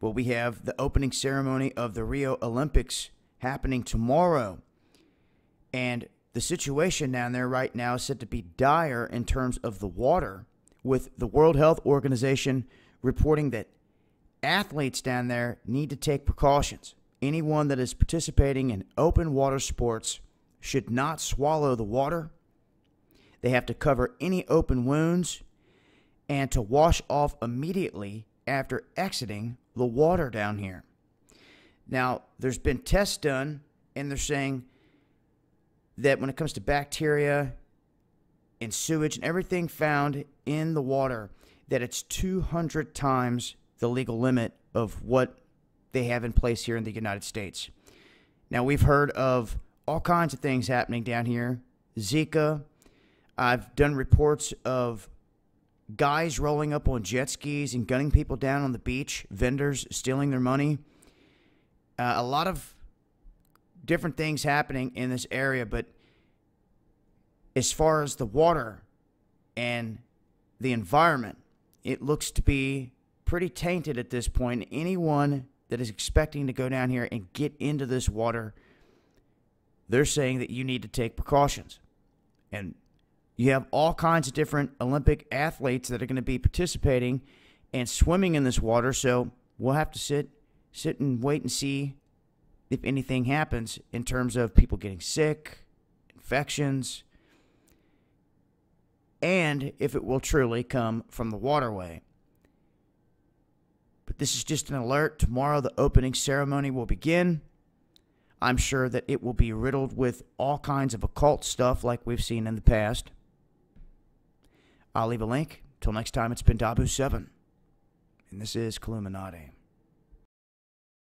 Well, we have the opening ceremony of the Rio Olympics happening tomorrow. And the situation down there right now is said to be dire in terms of the water, with the World Health Organization reporting that athletes down there need to take precautions. Anyone that is participating in open water sports should not swallow the water. They have to cover any open wounds and to wash off immediately after exiting the water down here. Now, there's been tests done, and they're saying that when it comes to bacteria and sewage and everything found in the water, that it's 200 times the legal limit of what they have in place here in the United States. Now, we've heard of all kinds of things happening down here Zika. I've done reports of guys rolling up on jet skis and gunning people down on the beach, vendors stealing their money. Uh, a lot of different things happening in this area, but as far as the water and the environment, it looks to be pretty tainted at this point. Anyone that is expecting to go down here and get into this water, they're saying that you need to take precautions. And you have all kinds of different Olympic athletes that are going to be participating and swimming in this water. So we'll have to sit, sit and wait and see if anything happens in terms of people getting sick, infections, and if it will truly come from the waterway. But this is just an alert. Tomorrow, the opening ceremony will begin. I'm sure that it will be riddled with all kinds of occult stuff like we've seen in the past. I'll leave a link. Till next time, it's been Dabu7. And this is Killuminati.